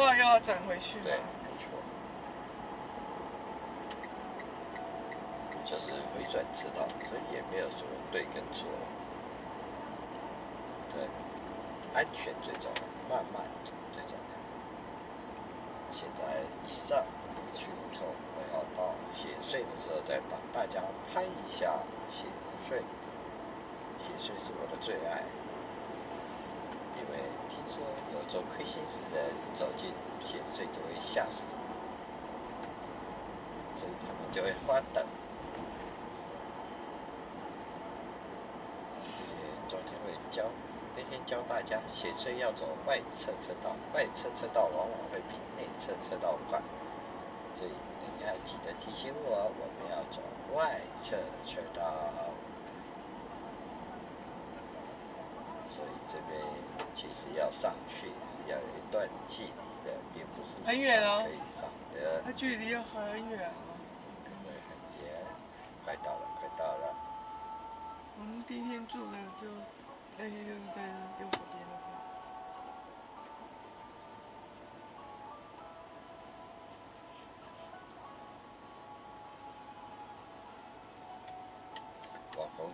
不好又要转回去对，没错，就是回转车道，所以也没有什么对跟错。对，安全最重要，慢慢最重要。现在一上去以后，我要到写税的时候再帮大家拍一下写税。写税是我的最爱，因为说有种亏心事的人走进写税就会吓死，所以他们就会发抖。昨天会教，那天教大家写税要走外侧车道，外侧车道往往会比内侧车道快，所以你要记得提醒我，我们要走外侧车道。所以这边其实要上去是要有一段距离的，并不是很远哦可以上的。它距离要很远哦。对，很远，快到了，快到了。我们第一天住的就那天就是在右手边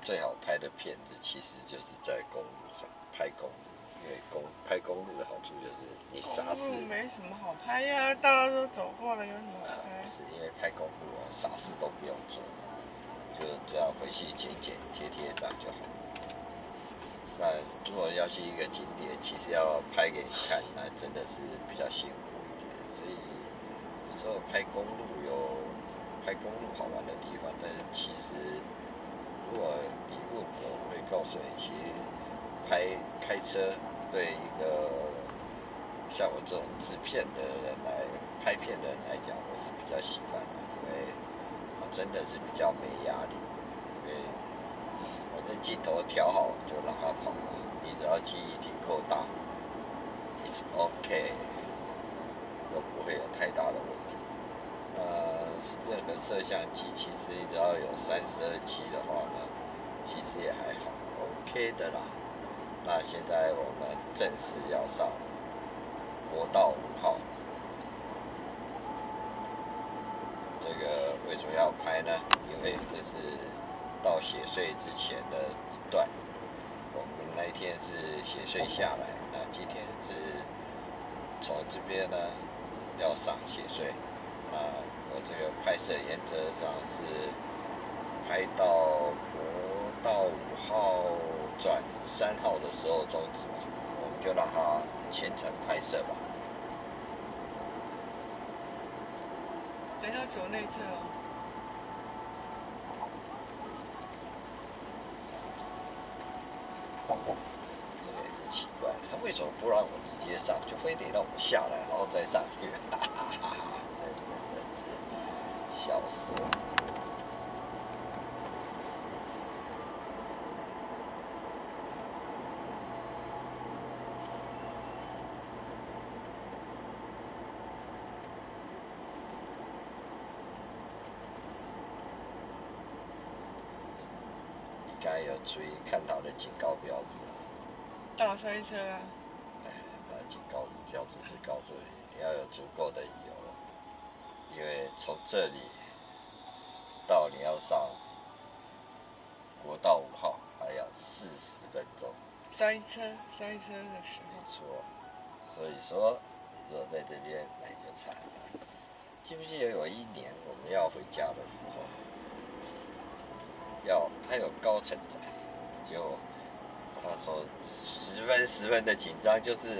最好拍的片子，其实就是在公路上拍公路，因为公拍公路的好处就是你啥事公路没什么好拍呀，大家都走过了，有什么好啊，拍？是因为拍公路啊，啥事都不用做，就只要回去剪剪贴贴这样就好。那如果要去一个景点，其实要拍给你看，那真的是比较辛苦一点。所以有时候拍公路有拍公路好玩的地方，但是其实如果你问我，所以，其实拍开车对一个像我这种制片的人来拍片的人来讲，我是比较喜欢的，因为我真的是比较没压力，因为反正镜头调好就让它跑嘛，你只要记忆体够大，it's OK，都不会有太大的问题。呃，任何摄像机其实你只要有三十二 G 的话呢，其实也还好，OK 的啦。那现在我们正式要上国道五号，这个为什么要拍呢？因为这是到写税之前的一段。我们那天是写税下来，那今天是从这边呢要上写税。那我这个拍摄原则上是拍到国道五号转三号的时候终止，我们就让它全程拍摄吧。等一下走内侧哦。这个也是奇怪，他为什么不让我直接上，就非得让我下来然后再上去？哈哈哈哈！真的真是笑死我。你刚才有注意看到的警告标志吗？大塞车啊！哎，它警告标志是告诉你，你要有足够的理由，因为从这里到你要上国道五号还要四十分钟，塞车，塞车的时没候。错。所以说，如果在这边那就惨了。记不记得有一年我们要回家的时候，要他有高承载，结果他说十分十分的紧张，就是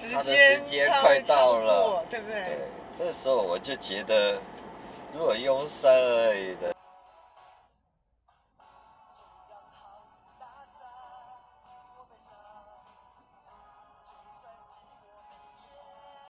时他的间时间快到了对不对？对，这时候我就觉得，如果用塞的